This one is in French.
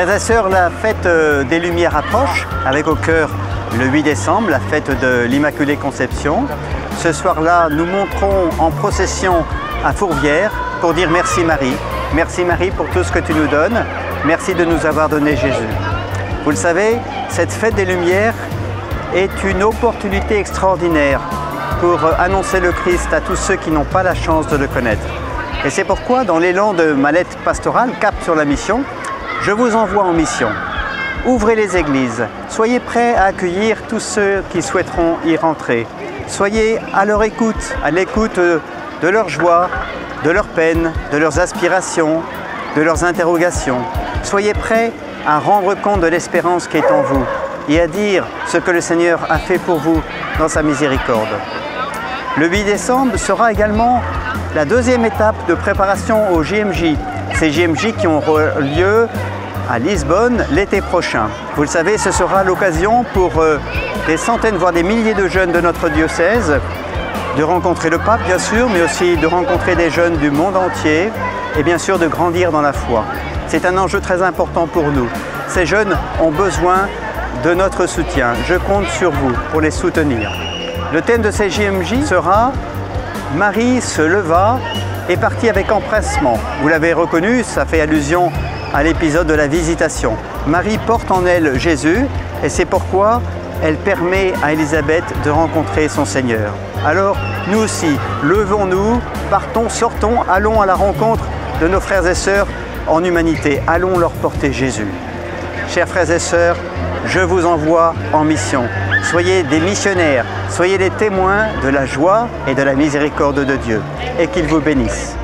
Frères et sœurs, la fête euh, des Lumières approche, avec au cœur le 8 décembre, la fête de l'Immaculée Conception. Ce soir-là, nous monterons en procession à Fourvière pour dire merci Marie. Merci Marie pour tout ce que tu nous donnes. Merci de nous avoir donné Jésus. Vous le savez, cette fête des Lumières est une opportunité extraordinaire pour annoncer le Christ à tous ceux qui n'ont pas la chance de le connaître. Et c'est pourquoi, dans l'élan de ma lettre pastorale, Cap sur la mission, je vous envoie en mission. Ouvrez les églises, soyez prêts à accueillir tous ceux qui souhaiteront y rentrer. Soyez à leur écoute, à l'écoute de leur joie, de leurs peines, de leurs aspirations, de leurs interrogations. Soyez prêts à rendre compte de l'espérance qui est en vous et à dire ce que le Seigneur a fait pour vous dans sa miséricorde. Le 8 décembre sera également la deuxième étape de préparation au JMJ. Ces JMJ qui ont lieu à Lisbonne l'été prochain. Vous le savez, ce sera l'occasion pour euh, des centaines, voire des milliers de jeunes de notre diocèse de rencontrer le pape, bien sûr, mais aussi de rencontrer des jeunes du monde entier et bien sûr de grandir dans la foi. C'est un enjeu très important pour nous. Ces jeunes ont besoin de notre soutien. Je compte sur vous pour les soutenir. Le thème de ces JMJ sera Marie se leva et partit avec empressement. Vous l'avez reconnu, ça fait allusion à l'épisode de la visitation. Marie porte en elle Jésus et c'est pourquoi elle permet à Élisabeth de rencontrer son Seigneur. Alors, nous aussi, levons-nous, partons, sortons, allons à la rencontre de nos frères et sœurs en humanité. Allons leur porter Jésus. Chers frères et sœurs, je vous envoie en mission. Soyez des missionnaires, soyez des témoins de la joie et de la miséricorde de Dieu, et qu'il vous bénisse.